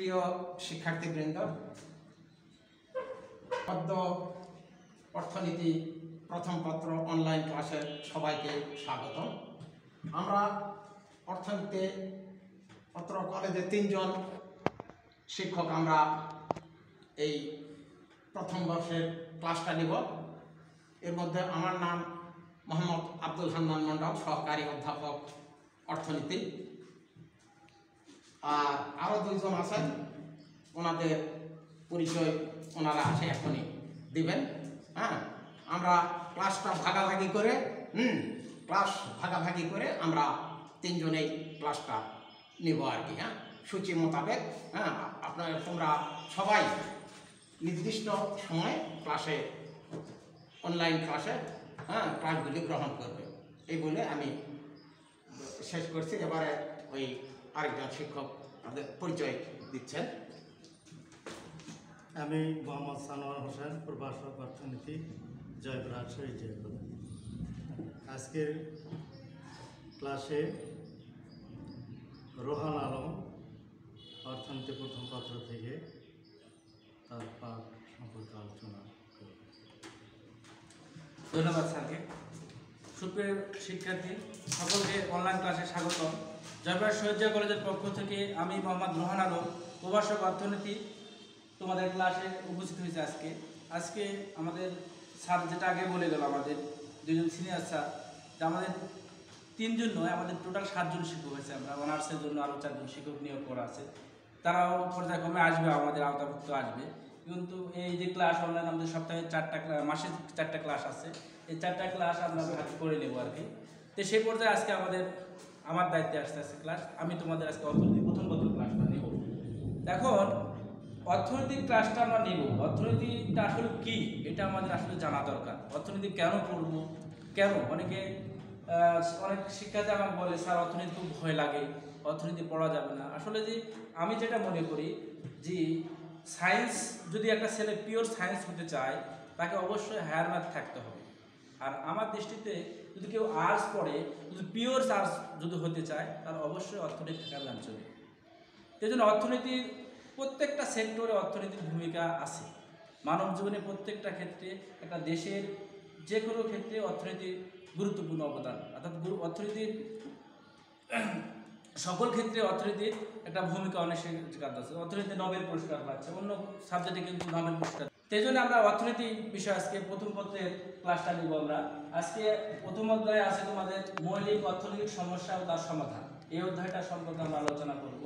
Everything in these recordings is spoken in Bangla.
প্রিয় শিক্ষার্থী শিক্ষার্থীবৃন্দ, পদ্ম অর্থনীতি প্রথম পত্র অনলাইন ক্লাসে সবাইকে স্বাগত আমরা অর্থনীতি পত্র কলেজে তিনজন শিক্ষক আমরা এই প্রথম বর্ষের ক্লাসটা নিব। এর মধ্যে আমার নাম মোহাম্মদ আব্দুল হান্নান মন্ডল সহকারী অধ্যাপক অর্থনীতি। আর আরও দুইজন আছেন, ওনাদের পরিচয় ওনারা আছে এখনই। দিবেন? হ্যাঁ? আমরা ক্লাসটা ভাগাভাগি করে, হুম? ক্লাস ভাগাভাগি করে আমরা তিনজনেই ক্লাসটা নিব আর কি হ্যাঁ? সূচি মোতাবেক হ্যাঁ? আপনার, তোমরা সবাই নির্দিষ্ট সময়ে ক্লাসে অনলাইন ক্লাসে হ্যাঁ? ক্লাসগুলি গ্রহণ করবে। এই বলে আমি শেষ করছি। এবারে ওই আরেকজন শিক্ষক তাদের পরিচয় দিচ্ছেন। আমি মোহাম্মদ সানোয়ার হোসেন প্রভাষক অর্থনীতি জয়পুরহাট শহীদ জয়পুর। আজকের ক্লাসে রোহান আলম অর্থনীতি প্রথম পত্র থেকে তার পাঠ সম্পর্কে আলোচনা করব। ধন্যবাদ স্যারকে। সুপ্রিয় শিক্ষার্থী সকলকে অনলাইন ক্লাসে স্বাগত জয়পুর শহীদ কলেজের পক্ষ থেকে আমি মোহাম্মদ রোহান আলম, প্রভাষক অর্থনীতি, তোমাদের ক্লাসে উপস্থিত হয়েছে আজকে। আজকে আমাদের স্যার যেটা আগে বলে গেল আমাদের দুজন সিনিয়র স্যার, যে আমাদের তিনজন নয়, আমাদের টোটাল সাতজন শিক্ষক হয়েছে আমরা। অনার্সের জন্য আরও চারজন শিক্ষক নিয়োগ করা আছে। তারাও পর্যায়ক্রমে আসবে, আমাদের আওতাভুক্ত আসবে। কিন্তু এই যে ক্লাস অনলাইন আমাদের সপ্তাহে চারটা মাসে চারটা ক্লাস আছে। এই চারটা ক্লাস আমরা করে নেব আর কি। তো সেই পর্যায়ে আজকে আমাদের আমার দায়িত্বে আসতে আসছে ক্লাস আমি তোমাদের আজকে অর্থনীতি প্রথম প্রথম ক্লাসটা নেব। এখন, অর্থনৈতিক ক্লাসটা আমরা নেব। অর্থনীতিটা আসলে কি, এটা আমাদের আসলে জানা দরকার। অর্থনীতি কেন পড়ব কেন? অনেকে অনেক শিক্ষার্থী আমাকে বলে, স্যার অর্থনীতি খুব ভয় লাগে, অর্থনীতি পড়া যাবে না। আসলে যে, আমি যেটা মনে করি যে সায়েন্স যদি একটা ছেলে পিওর সায়েন্স হতে চায়, তাকে অবশ্যই হায়ার ম্যাথ থাকতে হবে। আর আমার দৃষ্টিতে যদি কেউ আর্টস পড়ে, যদি পিওর আর্টস যদি হতে চায় তার অবশ্যই অর্থনীতি থাকা লাঞ্ছনীয় এই জন্য অর্থনীতির প্রত্যেকটা সেক্টরে অর্থনীতির ভূমিকা আছে। মানব জীবনে প্রত্যেকটা ক্ষেত্রে একটা দেশের যে কোনো ক্ষেত্রে অর্থনীতির গুরুত্বপূর্ণ অবদান। অর্থাৎ অর্থনীতির সকল ক্ষেত্রে অর্থনীতির একটা ভূমিকা অনেক কাজ আছে। অর্থনীতি নোবেল পুরস্কার পাচ্ছে। অন্য সাবজেক্টে কিন্তু নোবেল পুরস্কার সেই জন্য আমরা অর্থনীতি বিষয় আজকে প্রথম পত্রের ক্লাসটা নিব আমরা। আজকে প্রথম অধ্যায়ে আছে তোমাদের মৌলিক অর্থনৈতিক সমস্যা ও তার সমাধান। এই অধ্যায়টা সম্পর্কে আমরা আলোচনা করব।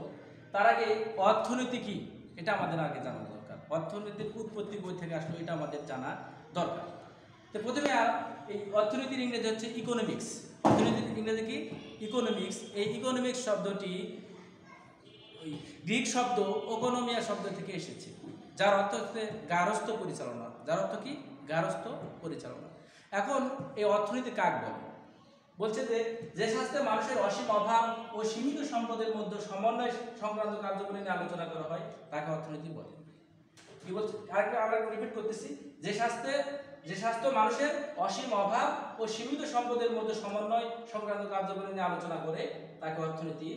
তার আগে অর্থনীতি কি? এটা আমাদের আগে জানা দরকার। অর্থনীতির উৎপত্তি বই থেকে আসলো এটা আমাদের জানা দরকার। তো প্রথমে এই অর্থনীতির ইংরেজি হচ্ছে ইকোনমিক্স অর্থনীতির ইংরেজি কি? ইকোনমিক্স এই ইকোনমিক্স শব্দটি গ্রিক শব্দ, ওকোনমিয়া শব্দ থেকে এসেছে। যার অর্থ হচ্ছে গারস্থ পরিচালনা। যার অর্থ কি? গারস্থ পরিচালনা। এখন এই অর্থনীতি কাক বলে? বলছে যে যে শাস্ত্রে মানুষের অসীম অভাব ও সীমিত সম্পদের মধ্যে সমন্বয় সংক্রান্ত কার্যগুলি নিয়ে আলোচনা করা হয়, তাকে অর্থনীতি বলে। কি বলছে? আরেকটা আমরা রিপিট করতেছি। যে শাস্ত্রে, যে স্বাস্থ্য মানুষের অসীম অভাব ও সীমিত সম্পদের মধ্যে সমন্বয় সংক্রান্ত কার্যক্রম নিয়ে আলোচনা করে, তাকে অর্থনীতি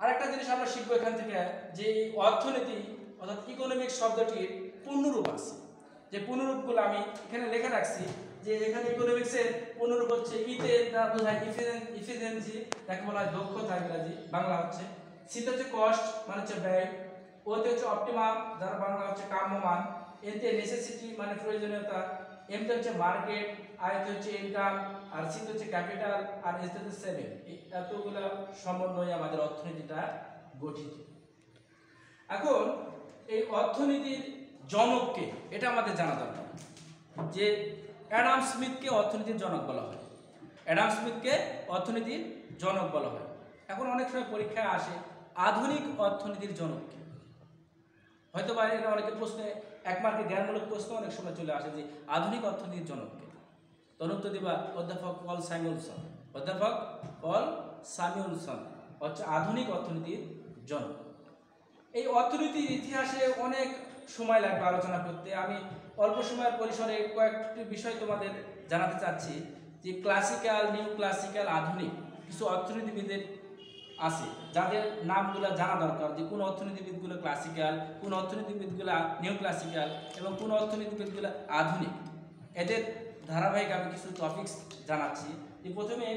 আরেকটা জিনিস আমরা শিখব এখান থেকে, যে অর্থনীতি অর্থাৎ ইকোনমিক শব্দটির পূর্ণরূপ আছে। যে পূর্ণরূপগুলো আমি এখানে লিখে রাখছি, যে এখানে ইকোনমিক্সের পূর্ণরূপ হচ্ছে ইতে বোঝায় ইফিসিয়েন্সি বলা হয় দক্ষতা ইংরাজি বাংলা হচ্ছে। সিতে হচ্ছে কস্ট মানে হচ্ছে ব্যয়। ওতে হচ্ছে অপটিমাম যার বাংলা হচ্ছে কাম্যমান। এতে নেসেসিটি মানে প্রয়োজনীয়তা। এমতে হচ্ছে মার্কেট আয়তে হচ্ছে ইনকাম আর সিতে হচ্ছে ক্যাপিটাল আর এসতে হচ্ছে সেভেন এতগুলো সমন্বয়ে আমাদের অর্থনীতিটা গঠিত। এখন এই অর্থনীতির জনককে, এটা আমাদের জানা দরকার। যে অ্যাডাম স্মিথকে অর্থনীতির জনক বলা হয়। অ্যাডাম স্মিথকে অর্থনীতির জনক বলা হয়। এখন অনেক সময় পরীক্ষায় আসে আধুনিক অর্থনীতির জনককে। হয়তো বা এটা অনেকের প্রশ্নে এক মার্কের জ্ঞানমূলক প্রশ্ন অনেক সময় চলে আসে যে আধুনিক অর্থনীতির জনককে। তনুত্তর দিবা অধ্যাপক পল স্যামিউলসন অধ্যাপক পল স্যামিউলসন হচ্ছে আধুনিক অর্থনীতির জনক। এই অর্থনীতির ইতিহাসে অনেক সময় লাগবে আলোচনা করতে। আমি অল্প সময়ের পরিসরে কয়েকটি বিষয় তোমাদের জানাতে চাচ্ছি যে ক্লাসিক্যাল নিউ ক্লাসিক্যাল আধুনিক কিছু অর্থনীতিবিদের আছে। যাদের নামগুলো জানা দরকার যে কোন অর্থনীতিবিদগুলো ক্লাসিক্যাল, কোন অর্থনীতিবিদগুলো নিউ ক্লাসিক্যাল এবং কোন অর্থনীতিবিদগুলো আধুনিক। এদের ধারাবাহিক আমি কিছু টপিকস জানাচ্ছি। যে প্রথমে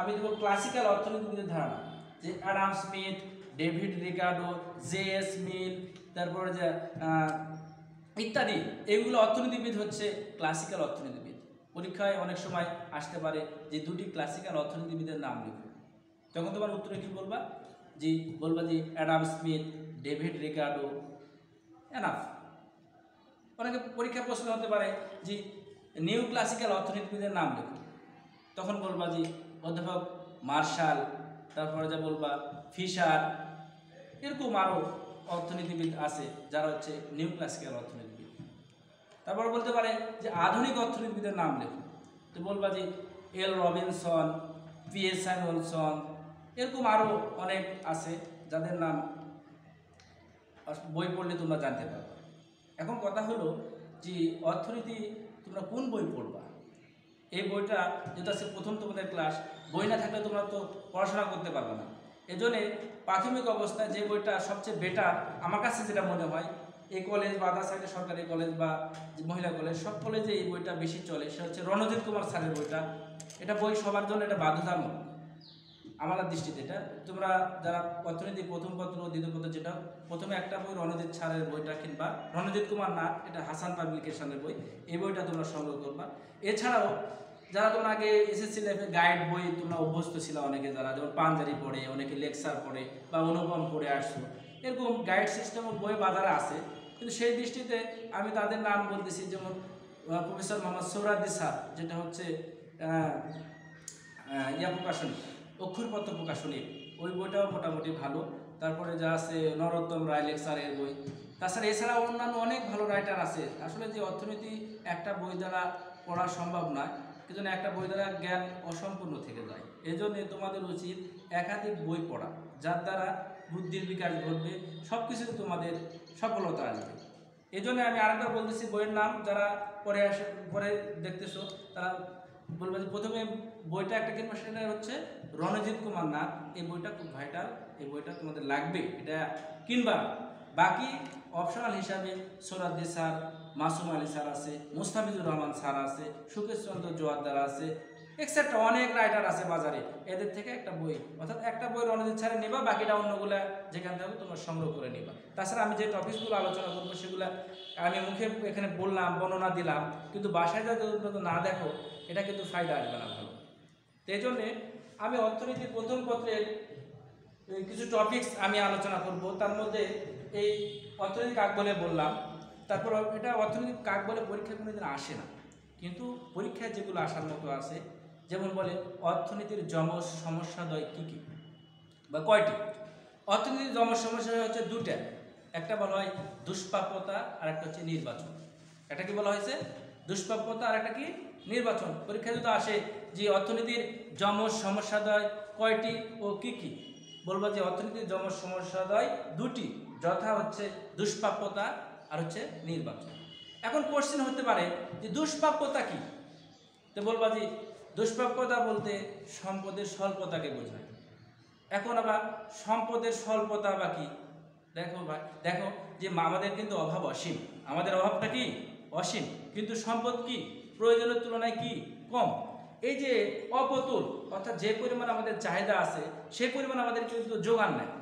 আমি দেবো ক্লাসিক্যাল অর্থনীতিবিদের ধারণা, যে Adam Smith, David Ricardo, J S Mill, তারপরে যে ইত্যাদি, এগুলো অর্থনীতিবিদ হচ্ছে ক্লাসিক্যাল অর্থনীতিবিদ। পরীক্ষায় অনেক সময় আসতে পারে যে দুটি ক্লাসিক্যাল অর্থনীতিবিদের নাম লিখো। তখন তোমার উত্তরে কি বলবা? যে বলবা যে Adam Smith, David Ricardo enough অনেকে পরীক্ষা প্রশ্ন হতে পারে যে নিউ ক্লাসিক্যাল অর্থনীতিবিদের নাম লেখো। তখন বলবা যে, অধ্যাপক মার্শাল, তারপরে যা বলবা ফিশার, এরকম আরও অর্থনীতিবিদ আছে যারা হচ্ছে নিউ ক্লাসিক্যাল অর্থনীতিবিদ। তারপর বলতে পারে যে, আধুনিক অর্থনীতিবিদের নাম লেখো। তো বলবা যে, L Robinson, P S Samuelson এরকম আরও অনেক আছে যাদের নাম বই পড়লে তোমরা জানতে পারবে। এখন কথা হলো যে, অর্থনীতি তোমরা কোন বই পড়বা? এই বইটা যেটা আছে প্রথম তোমাদের ক্লাস বই না থাকলে তোমরা তো পড়াশোনা করতে পারবে না। এজন্যে প্রাথমিক অবস্থায় যে বইটা সবচেয়ে বেটার আমার কাছে যেটা মনে হয়, এই কলেজ বা আদার সাইডে সরকারি কলেজ বা মহিলা কলেজ সব কলেজে এই বইটা বেশি চলে। সেটা হচ্ছে রণজিৎ কুমার স্যারের বইটা। এটা বই সবার জন্য এটা বাধ্যতামূলক। আমার দৃষ্টিতে এটা। তোমরা যারা অর্থনীতি, প্রথম পত্র, দ্বিতীয় পত্র যেটা, প্রথমে একটা বই রণজিৎ ছাড়ের বইটা কিনবা। রণজিৎ কুমার নাথ এটা হাসান পাবলিকেশনের বই। এই বইটা তোমরা সংগ্রহ করবা। এছাড়াও, যারা তোমরা আগে এসএসসি লাইফে গাইড বই তোমরা অভ্যস্ত ছিল অনেকে, যারা যেমন পাঞ্জারি পড়ে, অনেকে লেকচার পড়ে বা অনুপম পড়ে আসছো এরকম গাইড সিস্টেমের বই বাজারে আছে। কিন্তু সেই দৃষ্টিতে আমি তাদের নাম বলতেছি, যেমন প্রফেসর মোহাম্মদ সৌরাদ্দি স্যার, যেটা হচ্ছে ইয়া প্রকাশনী অক্ষরপত্র প্রকাশনী ওই বইটাও মোটামুটি ভালো। তারপরে যা আছে নরোত্তম রায় লেকচারের বই। তাছাড়া এছাড়াও অন্যান্য অনেক ভালো রাইটার আছে। আসলে যে অর্থনীতি একটা বই দ্বারা পড়া সম্ভব নয় কিন্তু একটা বই দ্বারা জ্ঞান অসম্পূর্ণ থেকে যায়। এই জন্যে তোমাদের উচিত একাধিক বই পড়া, যার দ্বারা বুদ্ধির বিকাশ ঘটবে সব কিছুতে তোমাদের সফলতা আসবে। এই জন্য আমি আরেকবার বলতেছি, বইয়ের নাম যারা পরে আসে পরে দেখতেছো, তারা বলব যে প্রথমে বইটা একটা কিনবো সেটা হচ্ছে রণজিৎ কুমার নাথ এই বইটা খুব ভাইটাল এই বইটা তোমাদের লাগবে, এটা কিনবা। বাকি অপশনাল হিসাবে সোরাদ্দি স্যার, মাসুম আলী স্যার আছে, মুস্তাফিজুর রহমান স্যার আছে, সুকেশ চন্দ্র জোয়ারদার আছে এক্সেট্রা অনেক রাইটার আছে বাজারে। এদের থেকে একটা বই, অর্থাৎ একটা বই রণজিৎ স্যারের নেবা, বাকিটা অন্যগুলা যেখান থেকে তোমরা সংগ্রহ করে নিবা। তাছাড়া আমি যে টপিকসগুলো আলোচনা করব সেগুলো আমি মুখে এখানে বললাম, বর্ণনা দিলাম, কিন্তু বাসায় যদি না দেখো এটা কিন্তু ফায়দা আসবে না ভালো তো এই জন্যে আমি অর্থনীতির প্রথম পত্রের কিছু টপিকস আমি আলোচনা করব। তার মধ্যে এই অর্থনীতি কাক বলে বললাম, তারপর এটা অর্থনীতি কাক বলে পরীক্ষা কোনোদিন আসে না। কিন্তু পরীক্ষায় যেগুলো আসার মতো আছে, যেমন বলে অর্থনীতির যমজ সমস্যাদ্বয় কী কী? বা কয়টি? অর্থনীতির যমজ সমস্যা হচ্ছে দুটা একটা বলা হয় দুষ্প্রাপ্যতা আর একটা হচ্ছে নির্বাচন। এটা কি বলা হয়েছে? দুষ্প্রাপ্যতা আর একটা কি? নির্বাচন। পরীক্ষা যদি আসে যে অর্থনীতির যমজ সমস্যাদ্বয় কয়টি ও কি কি? বলব যে অর্থনীতির যমজ সমস্যাদ্বয় দুটি। যথা হচ্ছে দুষ্প্রাপ্যতা আর হচ্ছে নির্বাচন। এখন কোশ্চেন হতে পারে যে দুষ্প্রাপ্যতা কি? তো বলবা যে দুষ্প্রাপ্যতা বলতে সম্পদের স্বল্পতাকে বোঝায়। এখন আবার সম্পদের স্বল্পতা বা কি? দেখো ভাই, দেখো যে আমাদের কিন্তু অভাব অসীম। আমাদের অভাবটা কি? অসীম। কিন্তু সম্পদ কি? প্রয়োজনের তুলনায় কি? কম। এই যে অপতুল, অর্থাৎ যে পরিমাণ আমাদের চাহিদা আছে সেই পরিমাণ আমাদের কিন্তু যোগান নেয়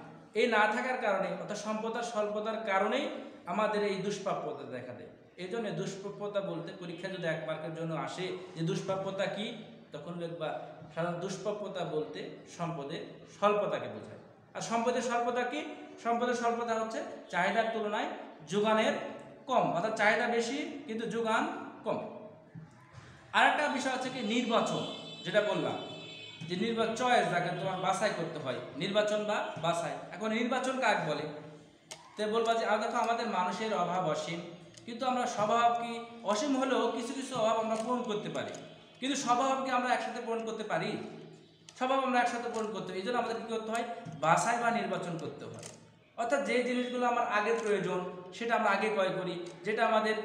এই না থাকার কারণে, অর্থাৎ সম্পদার স্বল্পতার কারণেই আমাদের এই দুষ্প্রাপ্যতা দেখা দেয়। এই জন্য দুষ্প্রাপ্যতা বলতে পরীক্ষা যদি এক মার্কের জন্য আসে যে দুষ্প্রাপ্যতা কি, তখন লিখবা সাধারণত দুষ্প্রাপ্যতা বলতে সম্পদের স্বল্পতাকে বোঝায়। আর সম্পদের স্বল্পতা কি? সম্পদের স্বল্পতা হচ্ছে চাহিদার তুলনায় যোগানের কম, অর্থাৎ চাহিদা বেশি, কিন্তু যোগান কম। আরেকটা বিষয় হচ্ছে কি, নির্বাচন, যেটা বললাম, যে নির্বাচন চয়েস যাকে তোমার বাছাই করতে হয়, নির্বাচন বা বাছাই। এখন নির্বাচন কাক বলে? তো বলবা যে আর দেখো, আমাদের মানুষের অভাব অসীম, কিন্তু আমরা স্বভাব কি, অসীম হলেও কিছু কিছু অভাব আমরা পূরণ করতে পারি। কিন্তু স্বভাব কি আমরা একসাথে পূরণ করতে পারি? স্বভাব আমরা একসাথে পূরণ করতে পারি এই জন্য আমাদের কী করতে হয়? বাছাই বা নির্বাচন করতে হয়। অর্থাৎ যে জিনিসগুলো আমার আগে প্রয়োজন, সেটা আমরা আগে ক্রয় করি। যেটা আমাদের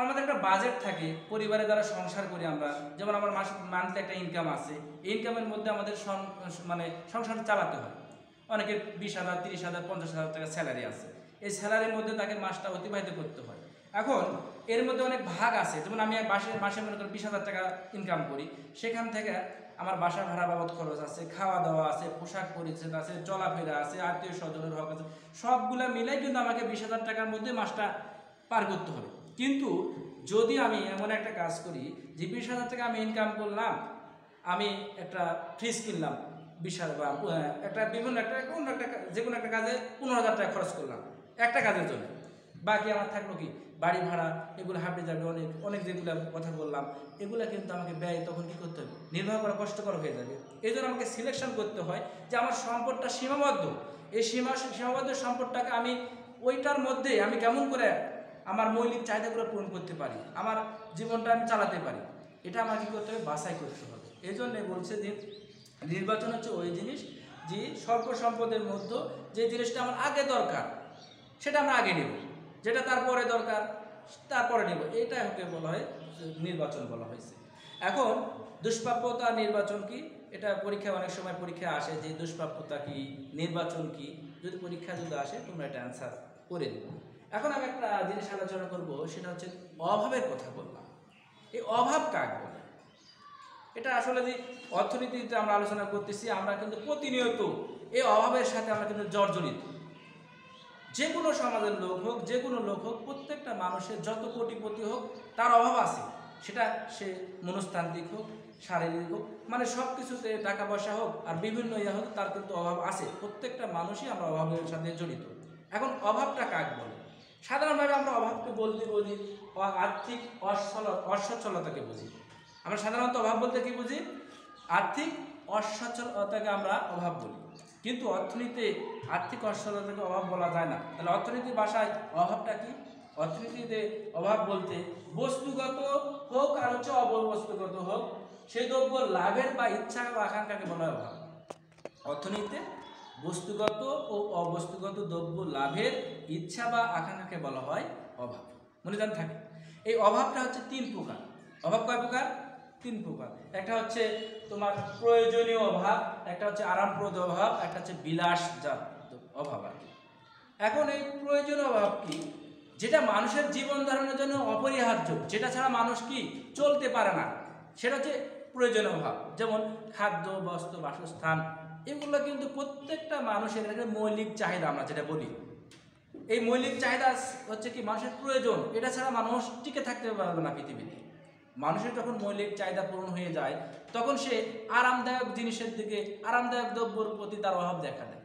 আমাদের একটা বাজেট থাকে, পরিবারে দ্বারা সংসার করি আমরা, যেমন আমার মাস মান্থলি একটা ইনকাম আছে, এই ইনকামের মধ্যে আমাদের মানে সংসার চালাতে হয়। অনেকের বিশ হাজার, তিরিশ হাজার, পঞ্চাশ হাজার টাকা স্যালারি আছে। এই স্যালারির মধ্যে তাকে মাসটা অতিবাহিত করতে হয়। এখন, এর মধ্যে অনেক ভাগ আছে। যেমন আমি মাসে মাসে মনে করি বিশ হাজার টাকা ইনকাম করি। সেখান থেকে আমার বাসা ভাড়া বাবদ খরচ আছে খাওয়া দাওয়া আছে, পোশাক পরিচ্ছদ আছে, চলাফেরা আছে, আত্মীয় স্বজনের হক আছে, সবগুলো মিলে কিন্তু আমাকে বিশ হাজার টাকার মধ্যে মাসটা পার করতে হবে। কিন্তু যদি আমি এমন একটা কাজ করি যে বিশ হাজার টাকা আমি ইনকাম করলাম, আমি একটা ফ্রিজ কিনলাম, বিশ হাজার বা একটা বিভিন্ন একটা অন্য একটা যে কোনো একটা কাজে পনেরো হাজার টাকা খরচ করলাম, একটা কাজের জন্য। বাকি আমার থাকল কি? বাড়ি ভাড়া, এগুলো হাঁপড়ে যাবে, অনেক অনেক যেগুলো কথা বললাম, এগুলো কিন্তু আমাকে ব্যয় তখন কি করতে হবে? নির্বাহ করা কষ্টকর হয়ে যাবে। এই জন্য আমাকে সিলেকশন করতে হয় যে আমার সম্পদটা সীমাবদ্ধ। এই সীমা, সীমাবদ্ধ সম্পদটাকে আমি ওইটার মধ্যে আমি কেমন করে আমার মৌলিক চাহিদাগুলো পূরণ করতে পারি? আমার জীবনটা আমি চালাতে পারি? এটা আমাকে কি করতে হবে? বাছাই করতে হবে। এই জন্যে বলছে যে নির্বাচন হচ্ছে ওই জিনিস যে স্বল্প সম্পদের মধ্যে যে জিনিসটা আমার আগে দরকার, সেটা আমরা আগে নেব। যেটা তারপরে দরকার, তারপরে নেব। এটা ওকে বলা হয় নির্বাচন বলা হয়েছে। এখন দুষ্প্রাপ্যতা নির্বাচন কি? এটা পরীক্ষায় অনেক সময় পরীক্ষা আসে যে দুষ্প্রাপ্যতা কি, নির্বাচন কি? যদি পরীক্ষা যদি আসে, তোমরা এটা অ্যান্সার করে দেবে এখন আমি একটা জিনিস আলোচনা করব, সেটা হচ্ছে অভাবের কথা বললাম। এই অভাব কাক বলে? এটা আসলে যে অর্থনীতিতে আমরা আলোচনা করতেছি, আমরা কিন্তু প্রতিনিয়ত এই অভাবের সাথে আমরা কিন্তু জর্জরিত। যে কোনো সমাজের লোক হোক, যে কোনো লোক হোক, প্রত্যেকটা মানুষের যত কোটিপতি হোক, তার অভাব আছে। সেটা সে মনস্তান্ত্রিক হোক, শারীরিক হোক মানে সব কিছুতে টাকা পয়সা হোক আর বিভিন্ন ইয়ে হোক, তার কিন্তু অভাব আছে। প্রত্যেকটা মানুষই আমরা অভাবের সাথে জড়িত। এখন অভাবটা কাক বলে? সাধারণভাবে আমরা অভাবকে বলতে বলি আর্থিক অসচ্ছল অসচ্ছলতাকে বুঝি। আমরা সাধারণত অভাব বলতে কি বুঝি? আর্থিক অসচ্ছলতাকে আমরা অভাব বলি। কিন্তু অর্থনীতিতে আর্থিক অসচ্ছলতাকে অভাব বলা যায় না। তাহলে অর্থনীতির ভাষায় অভাবটা কি? অর্থনীতিতে অভাব বলতে বস্তুগত হোক আর হচ্ছে অবস্তুগত হোক সেই দ্রব্য লাভের বা ইচ্ছা বা আকাঙ্ক্ষাকে বলা হয় অভাব। অর্থনীতিতে বস্তুগত ও অবস্তুগত দ্রব্য লাভের ইচ্ছা বা আকাঙ্ক্ষাকে বলা হয় অভাব। মনে জান থাকে। এই অভাবটা হচ্ছে তিন প্রকার। অভাব কয় প্রকার? তিন প্রকার। একটা হচ্ছে তোমার প্রয়োজনীয় অভাব, একটা হচ্ছে আরামপ্রদ অভাব, একটা হচ্ছে বিলাসজাত অভাব আর কি। এখন এই প্রয়োজনীয় অভাব কি? যেটা মানুষের জীবন ধারণের জন্য অপরিহার্য, যেটা ছাড়া মানুষ কি চলতে পারে না, সেটা হচ্ছে প্রয়োজনীয় অভাব। যেমন খাদ্য, বস্ত্র, বাসস্থান, এগুলো কিন্তু প্রত্যেকটা মানুষের একটা মৌলিক চাহিদা আমরা যেটা বলি। এই মৌলিক চাহিদা হচ্ছে কি মানুষের প্রয়োজন, এটা ছাড়া মানুষ টিকে থাকতে পারবে না পৃথিবীতে। মানুষের যখন মৌলিক চাহিদা পূরণ হয়ে যায়, তখন সে আরামদায়ক জিনিসের দিকে, আরামদায়ক দ্রব্যর প্রতি তার অভাব দেখা দেয়।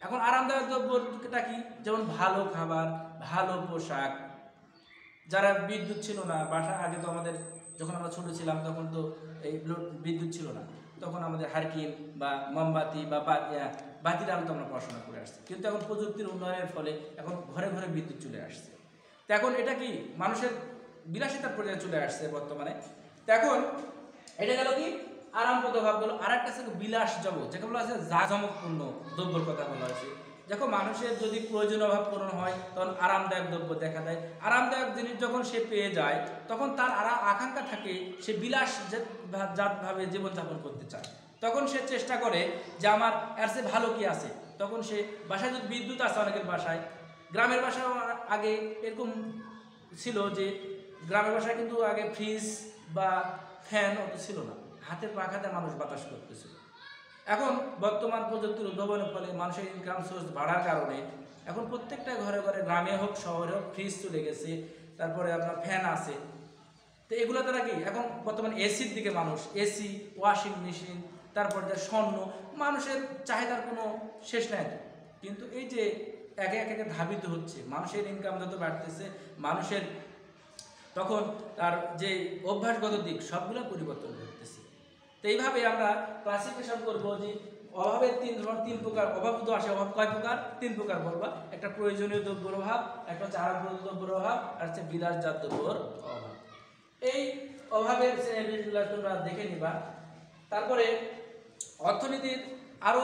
এখন আরামদায়ক দ্রব্যটা কি? যেমন ভালো খাবার, ভালো পোশাক। যারা বিদ্যুৎ ছিল না, বাসা, আগে তো আমাদের যখন আমরা ছোটো ছিলাম, তখন তো এই বিদ্যুৎ ছিল না। তখন আমাদের হারকিন বা মোমবাতি বা বাতির আলো তো আমরা পড়াশোনা করে আসছি। কিন্তু এখন প্রযুক্তির উন্নয়নের ফলে এখন ঘরে ঘরে বিদ্যুৎ চলে আসছে। তো এখন এটা কি? মানুষের বিলাসিতার পর্যায়ে চলে আসছে বর্তমানে। এখন এটা গেল কি? আরামপ্রদ ভাব গেল। আর একটা আছে বিলাস জগৎ। যাকে বলা আছে জাজমকপূর্ণ দ্রব্যর কথা বলা হয়েছে। দেখো, মানুষের যদি প্রয়োজন অভাব পূরণ হয়, তখন আরামদায়ক দ্রব্য দেখা দেয়। আরামদায়ক জিনিস যখন সে পেয়ে যায়, তখন তার আরা আকাঙ্ক্ষা থাকে সে বিলাস জাতভাবে জীবনযাপন করতে চায়। তখন সে চেষ্টা করে যে আমার এর চেয়ে ভালো কি আছে? তখন সে বাসায় যদি বিদ্যুৎ আছে অনেকের বাসায়, গ্রামের বাসায় আগে এরকম ছিল যে গ্রামের বাসায় কিন্তু আগে ফ্রিজ বা ফ্যান অত ছিল না। হাতের পাখাতে মানুষ বাতাস করতেছিল এখন বর্তমান প্রযুক্তির উদ্ভাবনের ফলে মানুষের ইনকাম সোর্স বাড়ার কারণে এখন প্রত্যেকটা ঘরে ঘরে গ্রামে হোক, শহরে হোক ফ্রিজ চলে গেছে, তারপরে আপনার ফ্যান আছে। তো এগুলো তারা কি? এখন বর্তমানে এসির দিকে মানুষ এসি ওয়াশিং মেশিন তারপর যে স্বর্ণ, মানুষের চাহিদার কোনো শেষ নাই কিন্তু এই যে একে একে ধাবিত হচ্ছে, মানুষের ইনকাম যত বাড়তেছে, মানুষের তখন তার যে অভ্যাসগত দিক সবগুলো পরিবর্তন করতেছে তো এইভাবে আমরা ক্লাসিফিকেশন করব যে অভাবের তিন ধরন তিন প্রকার অভাব তো আসে, অভাব কয় প্রকার? তিন প্রকার বলবা। একটা প্রয়োজনীয় দ্রব্যর অভাব, একটা হচ্ছে আরামপ্রদ দ্রব্যর অভাব, আর হচ্ছে বিলাসজাত দ্রব্যর অভাব। এই অভাবের শ্রেণীগুলো তোমরা দেখে নিবা। তারপরে অর্থনীতির আরও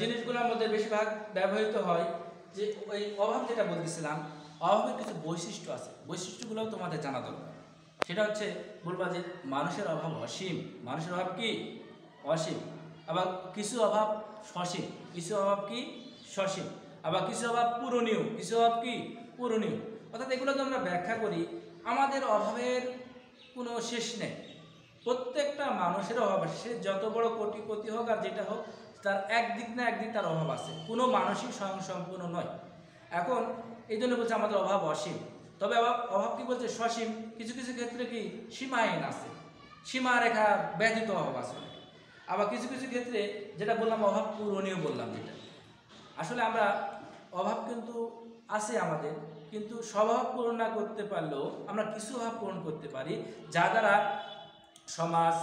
জিনিসগুলোর মধ্যে বেশিরভাগ ব্যবহৃত হয় যে ওই অভাব যেটা বলতেছিলাম অভাবের কিছু বৈশিষ্ট্য আছে। বৈশিষ্ট্যগুলোও তোমাদের জানা দরকার। সেটা হচ্ছে, বলবা যে মানুষের অভাব অসীম। মানুষের অভাব কি? অসীম। আবার কিছু অভাব সসীম। কিছু অভাব কি? সসীম। আবার কিছু অভাব পূরণীয়। কিছু অভাব কি? পূরণীয়। অর্থাৎ এগুলো যদি আমরা ব্যাখ্যা করি, আমাদের অভাবের কোনো শেষ নেই। প্রত্যেকটা মানুষের অভাব আছে। সে যত বড় কোটিপতি হোক আর যেটা হোক, তার একদিক না একদিক তার অভাব আছে। কোনো মানসিক স্বয়ং সম্পূর্ণ নয়। এখন এই জন্য বলছে আমাদের অভাব অসীম। তবে অভাব কি বলছে? সসীম। কিছু কিছু ক্ষেত্রে কি সীমাহীন আছে। সীমারেখা ব্যতীত অভাব আছে আবার কিছু কিছু ক্ষেত্রে যেটা বললাম, অভাব পূরণীয় বললাম যেটা আসলে আমরা, অভাব কিন্তু আছে আমাদের, কিন্তু স্বভাব পূরণ না করতে পারলেও আমরা কিছু অভাব পূরণ করতে পারি, যা দ্বারা সমাজ,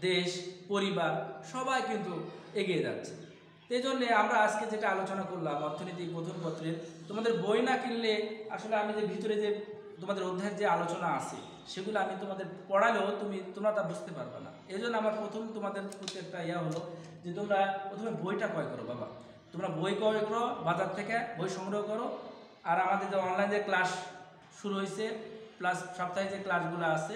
দেশ, পরিবার সবাই কিন্তু এগিয়ে যাচ্ছে। এই জন্যে আমরা আজকে যেটা আলোচনা করলাম অর্থনীতি প্রথম পত্রের তোমাদের বই না কিনলে আসলে আমি যে ভিতরে যে তোমাদের অধ্যায়ের যে আলোচনা আছে, সেগুলো আমি তোমাদের পড়ালেও তুমি, তোমরা তা বুঝতে পারবে না। এই জন্য আমার প্রথম তোমাদের প্রতি একটা ইয়া হলো যে তোমরা প্রথমে বইটা ক্রয় করো, বাবা। তোমরা বই ক্রয় করো, বাজার থেকে বই সংগ্রহ করো। আর আমাদের যে অনলাইন যে ক্লাস শুরু হয়েছে প্লাস সপ্তাহে যে ক্লাসগুলো আছে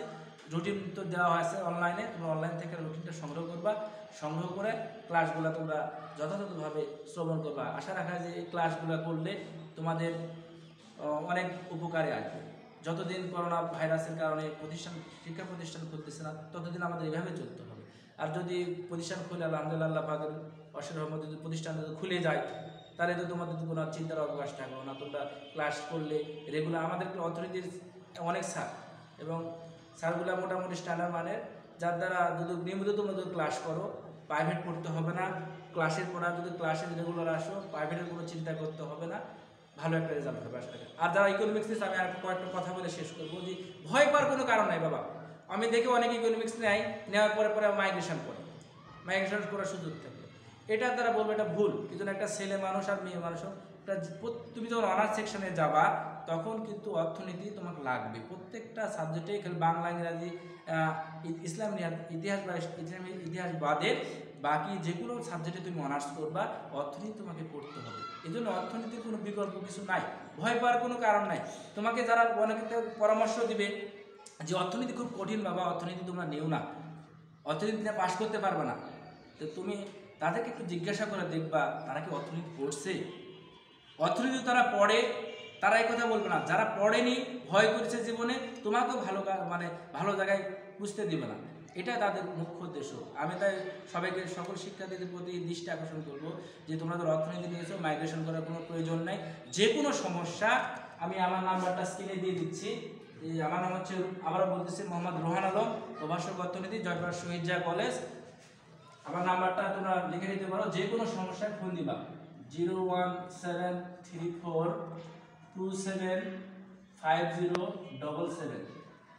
রুটিন তো দেওয়া হয়েছে অনলাইনে তোমরা অনলাইন থেকে রুটিনটা সংগ্রহ করবা। সংগ্রহ করে ক্লাসগুলো তোমরা যথাযথভাবে শ্রবণ করবা। আশা রাখা যে এই ক্লাসগুলো করলে তোমাদের অনেক উপকারে আসবে। যতদিন করোনা ভাইরাসের কারণে প্রতিষ্ঠান, শিক্ষা প্রতিষ্ঠান খুলতেছে না, ততদিন আমাদের এভাবে চলতে হবে। আর যদি প্রতিষ্ঠান খুলে, আলহামদুলিল্লাহ পাকের অসের রহমত যদি প্রতিষ্ঠান যদি খুলে যায়, তাহলে তো তোমাদের কোনো চিন্তার অবকাশ থাকবে না। তোমরা ক্লাস করলে রেগুলার আমাদের অর্থনীতির অনেক স্যার এবং স্যারগুলো মোটামুটি স্ট্যান্ডার্ড মানের, যার দ্বারা যদি নিয়মিত তোমরা যদি ক্লাস করো প্রাইভেট পড়তে হবে না। ক্লাসের পড়া যদি ক্লাসে রেগুলার আসো প্রাইভেটের কোনো চিন্তা করতে হবে না। ভালো একটা রেজাল্ট হবে আশা। আর যারা ইকোনমিক্স নিচ্ছে আমি আর কয়েকটা কথা বলে শেষ করব যে, ভয় পাওয়ার কোনো কারণ নাই বাবা। আমি দেখি অনেক ইকোনমিক্স নেয়, নেওয়ার পরে পরে মাইগ্রেশন করে। মাইগ্রেশন করার সুযোগ থাকে। এটার দ্বারা বলব এটা ভুল। কিন্তু একটা ছেলে মানুষ আর মেয়ে মানুষ তুমি যখন অনার্স সেকশনে যাবা তখন কিন্তু অর্থনীতি তোমাকে লাগবে। প্রত্যেকটা সাবজেক্টে খালি বাংলা, ইংরাজি ইসলাম ইতিহাস বা ইসলামী ইতিহাস বাদে বাকি যেগুলো সাবজেক্টে তুমি অনার্স করবা, অর্থনীতি তোমাকে পড়তে হবে। এই জন্য অর্থনীতির কোনো বিকল্প কিছু নাই। ভয় পাওয়ার কোনো কারণ নাই। তোমাকে যারা অনেকে পরামর্শ দিবে যে অর্থনীতি খুব কঠিন বাবা, অর্থনীতি তোমরা নেও না। অর্থনীতিতে পাশ করতে পারবে না। তো তুমি তাদেরকে একটু জিজ্ঞাসা করে দেখবা, তারা কি অর্থনীতি পড়ছে? অর্থনীতি তারা পড়ে তারা এই কথা বলবে না। যারা পড়েনি, ভয় করছে জীবনে, তোমাকেও ভালো মানে ভালো জায়গায় বুঝতে দিবে না। এটা তাদের মুখ্য উদ্দেশ্য। আমি তাই সবাইকে সকল শিক্ষার্থীদের প্রতি দৃষ্টি আকর্ষণ করব যে তোমরা তো অর্থনীতি নিয়েছো মাইগ্রেশন করার কোনো প্রয়োজন নাই। যে কোনো সমস্যা, আমি আমার নাম্বারটা স্ক্রিনে দিয়ে দিচ্ছি। আমার নাম হচ্ছে, আবারও বলতেছি, মোহাম্মদ রোহান আলম, প্রভাষক অর্থনীতি জয়পুর শহীদ কলেজ। আমার নাম্বারটা তোমরা লিখে নিতে পারো। যে কোনো সমস্যায় ফোন দিবা। Zero one seven three four two seven five zero double seven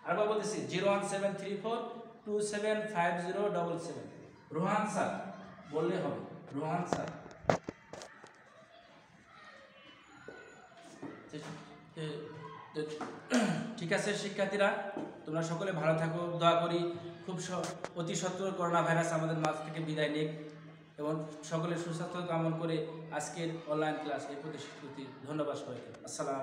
আরেকবার বলতেছি zero one seven three four two seven five zero double seven Rohan sir, বললে হবে। রোহান স্যার। ঠিক আছে শিক্ষার্থীরা, তোমরা সকলে ভালো থাকো, দোয়া করি। খুব অতি সত্তর করোনা ভাইরাস আমাদের মাঝ থেকে বিদায় নিক। এবং সকলের সুস্বাস্থ্য কামন করে আজকের অনলাইন ক্লাস এই প্রতিশ্রুতি ধন্যবাদ সবাইকে। আসসালাম